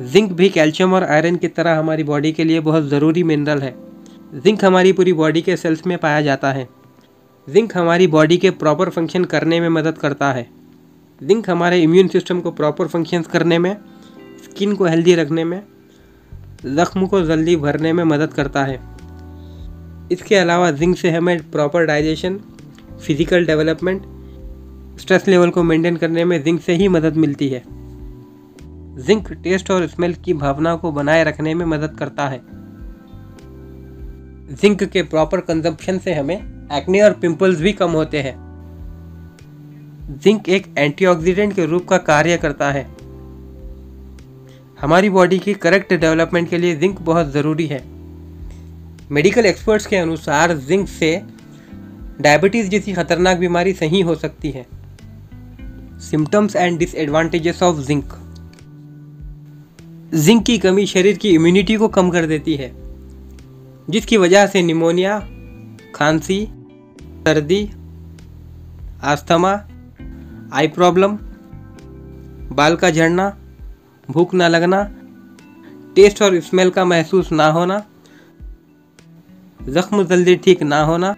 Zinc भी calcium और iron की तरह हमारी बॉडी के लिए बहुत ज़रूरी मिनरल है। जिंक हमारी पूरी बॉडी के सेल्स में पाया जाता है। जिंक हमारी बॉडी के प्रॉपर फ़ंक्शन करने में मदद करता है। जिंक हमारे इम्यून सिस्टम को प्रॉपर फ़ंक्शंस करने में स्किन को हेल्दी रखने में, ज़ख्म को जल्दी भरने में मदद करता है। इसके अलावा जिंक से हमें proper digestion physical development stress level को मेंटेन करने में जिंक से ही मदद मिलती है। जिंक टेस्ट और स्मेल की भावना को बनाए रखने में मदद करता है। जिंक के प्रॉपर कंजप्शन से हमें एक्ने और पिंपल्स भी कम होते हैं। जिंक एक एंटीऑक्सीडेंट के रूप का कार्य करता है। हमारी बॉडी की करेक्ट डेवलपमेंट के लिए जिंक बहुत ज़रूरी है। मेडिकल एक्सपर्ट्स के अनुसार जिंक से डायबिटीज़ जैसी खतरनाक बीमारी सही हो सकती है। Symptoms and disadvantages of zinc zinc की कमी शरीर की इम्यूनिटी को कम कर देती है, जिसकी वजह से निमोनिया खांसी, सर्दी आस्थमा आई प्रॉब्लम बाल का झड़ना, भूख ना लगना टेस्ट और स्मेल का महसूस ना होना, जख्म जल्दी ठीक ना होना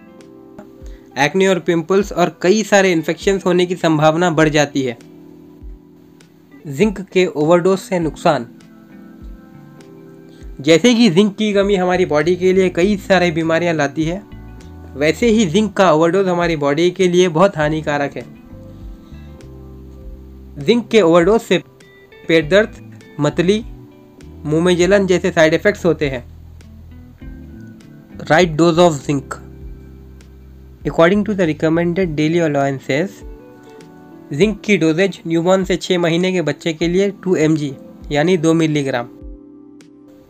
एक्ने और पिंपल्स और कई सारे इन्फेक्शंस होने की संभावना बढ़ जाती है। जिंक के ओवरडोज से नुकसान। जैसे कि जिंक की कमी हमारी बॉडी के लिए कई सारे बीमारियाँ लाती है, वैसे ही जिंक का ओवरडोज हमारी बॉडी के लिए बहुत हानिकारक है। जिंक के ओवरडोज से पेट दर्द, मतली, मुँह में जलन जैसे साइड इफेक्ट्स होते हैं। Right dose of zinc according to the recommended daily allowances zinc की डोजेज न्यूबॉर्न से छः महीने के बच्चे के लिए 2 एम यानी 2 मिलीग्राम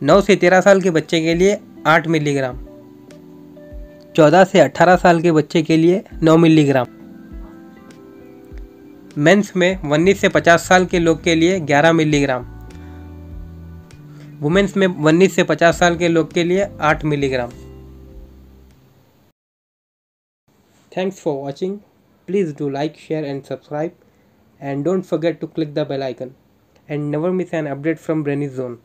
नौ से तेरह साल के बच्चे के लिए आठ मिलीग्राम, चौदह से अठारह साल के बच्चे के लिए नौ मिलीग्राम। मेंस में उन्नीस से पचास साल के लोग के लिए ग्यारह मिलीग्राम। वुमेन्स में उन्नीस से पचास साल के लोग के लिए आठ milligram. Thanks for watching please do like share and subscribe and don't forget to click the bell icon and never miss an update from Brainy Zone